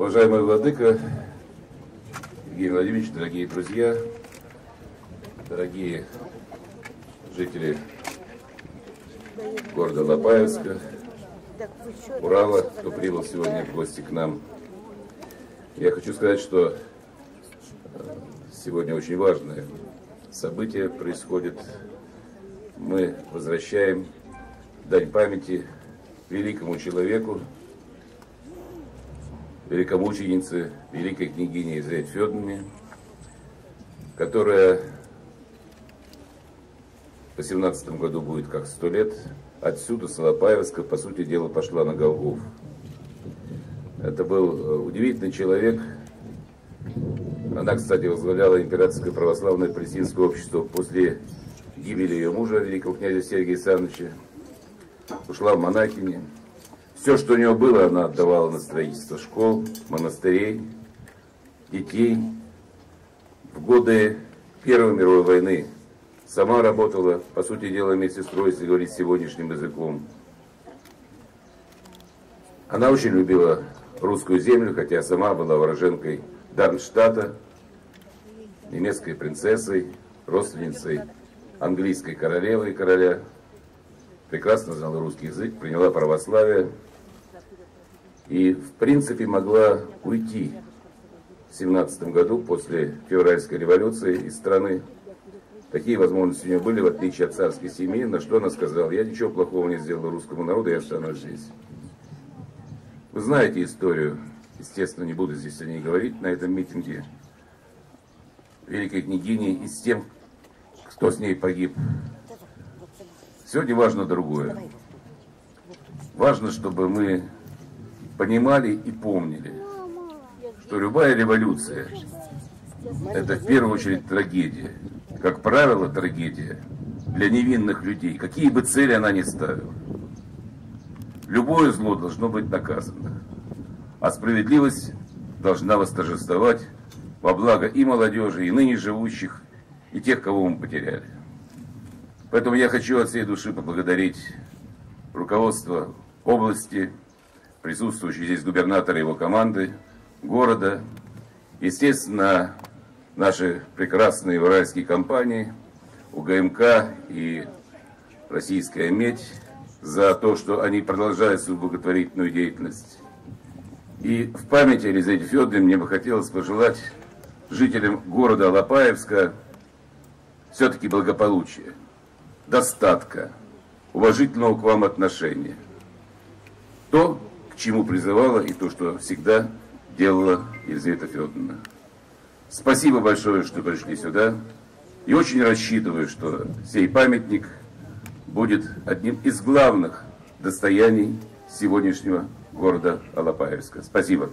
Уважаемый Владыка, Евгений Владимирович, дорогие друзья, дорогие жители города Лопаевска, Урала, кто прибыл сегодня в гости к нам. Я хочу сказать, что э, сегодня очень важное событие происходит. Мы возвращаем дань памяти великому человеку, великомученице, великой княгине Израиль Федоровне, которая в 18 году будет как сто лет, отсюда, с Алапаевска, по сути дела, пошла на Голгоф. Это был э, удивительный человек. Она, кстати, возглавляла императорское православное палестинское общество после гибели ее мужа, великого князя Сергия Александровича. Ушла в монахини. Все, что у нее было, она отдавала на строительство школ, монастырей, детей. В годы Первой мировой войны сама работала, по сути дела, медсестрой, если говорить сегодняшним языком. Она очень любила русскую землю, хотя сама была уроженкой Дармштадта, немецкой принцессой, родственницей английской королевы и короля. Прекрасно знала русский язык, приняла православие и, в принципе, могла уйти в 17 году после февральской революции из страны. Такие возможности у нее были, в отличие от царской семьи, на что она сказала, я ничего плохого не сделала русскому народу, я останусь здесь. Вы знаете историю, естественно, не буду здесь о ней говорить на этом митинге, великой княгини и с тем, кто с ней погиб. Сегодня важно другое. Важно, чтобы мы понимали и помнили, что любая революция – это в первую очередь трагедия. Как правило, трагедия для невинных людей, какие бы цели она ни ставила. Любое зло должно быть наказано, а справедливость должна восторжествовать во благо и молодежи, и ныне живущих, и тех, кого мы потеряли. Поэтому я хочу от всей души поблагодарить руководство области, присутствующие здесь губернатор и его команды, города, естественно, наши прекрасные уральские компании, УГМК и Российская медь, за то, что они продолжают свою благотворительную деятельность. И в память о Елизавете Федоровне мне бы хотелось пожелать жителям города Алапаевска все-таки благополучия, достатка, уважительного к вам отношения. То, чему призывала и то, что всегда делала Елизавета Федоровна. Спасибо большое, что пришли сюда. И очень рассчитываю, что сей памятник будет одним из главных достояний сегодняшнего города Алапаевска. Спасибо.